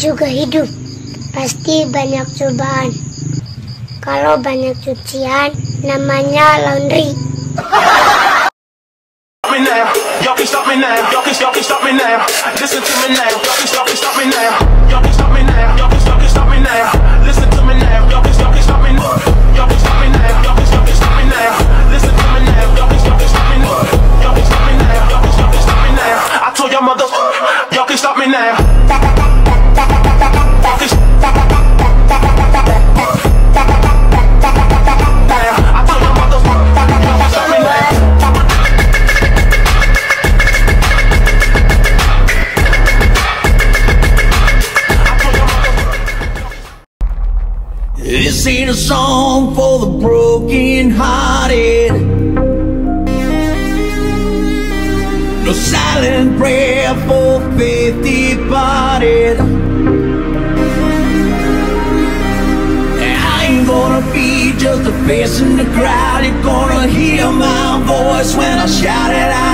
juga hidup. Pasti banyak cobaan. Kalau banyak cucian, namanya laundry. Ain't a song for the broken hearted. No silent prayer for faith departed. I ain't gonna be just a face in the crowd. You're gonna hear my voice when I shout it out